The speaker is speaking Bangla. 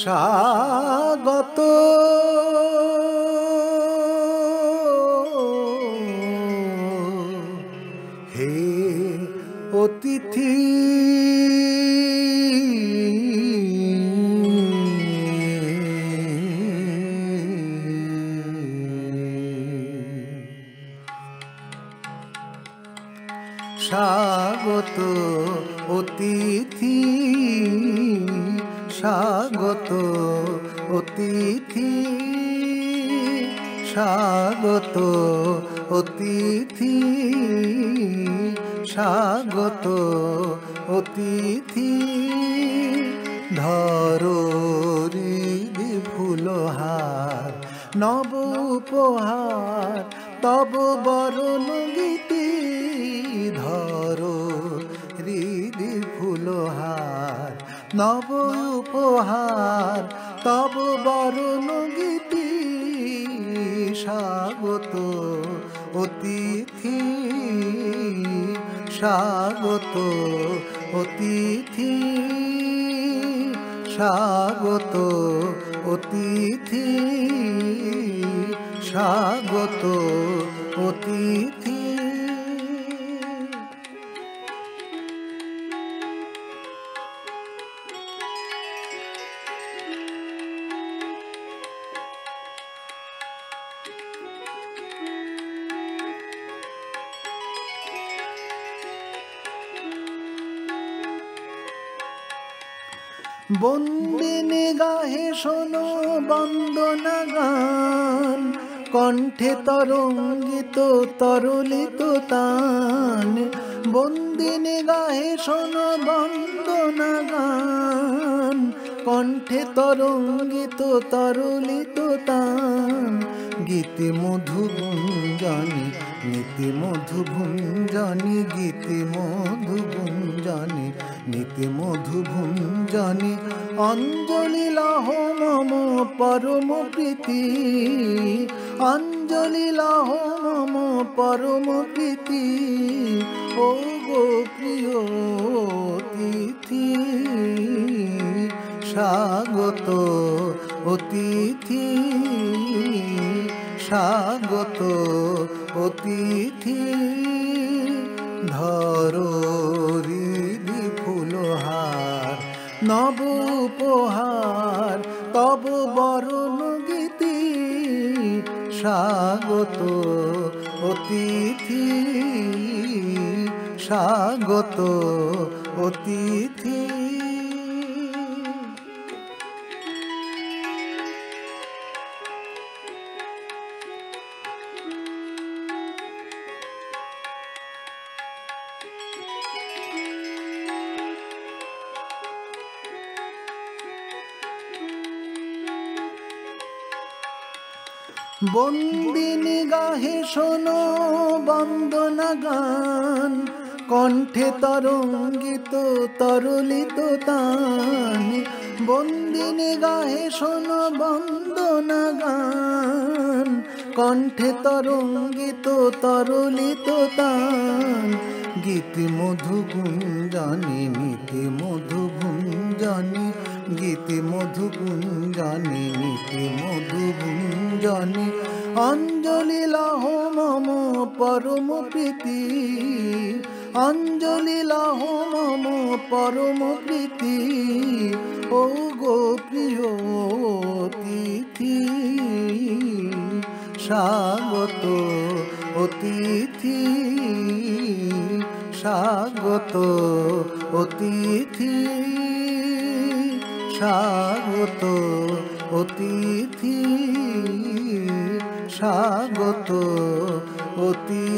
স্বাগত হে অতিথি। স্বাগত অতিথি। স্বাগত অতিথি স্বাগত অতিথি স্বাগত অতিথি। ধরো ফুলহার নব উপহার তব বরণ গীতি নব উপহার তব বরণ গীতি স্বাগত অতিথি স্বাগত অতিথি স্বাগত অতিথি স্বাগত বন্দিনী গাহে শোনো বন্দনা গান কণ্ঠে তরঙ্গিত তরলিত তান। বন্দিনী গাহে শোনো বন্দনা গান কণ্ঠে তরঙ্গিত তরলিত তান। গীতি মধু গুঞ্জনি নীতি মধু ভুঞ্জনি গীতি মধু গুঞ্জনি নীতি মধু ভুঞ্জনি অঞ্জলি লাহ মম পরম প্রীতি। অঞ্জলি লাহ মম পরম প্রীতি। ও গো প্রিয় তিথি স্বাগত অতিথি স্বাগত অতিথি। নব উপহার তব বরণ গীতি স্বাগত অতিথি স্বাগত অতিথি। বন্দিনী গাহে শোনো বন্দনা গান, কণ্ঠে তরঙ্গিত তরলিত তান। বন্দিনী গাহে শোনো বন্দনা গান, কণ্ঠে তরঙ্গিত তরলিত তান। গীতি মধু গুঞ্জনি নীতি মধু গুঞ্জনি গীতি মধু গুঞ্জনি নীতি মধু গুঞ্জনি অঞ্জলি লাহ মম পরম প্রীতি। অঞ্জলি লাহ মম পরম প্রীতি। ও গো প্রিয় স্বাগত অতিথি স্বাগত অতিথি স্বাগত অতিথি। স্বাগত অতিথি